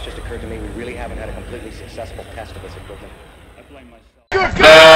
it's just occurred to me we really haven't had a completely successful test of this equipment. I blame myself. Good God!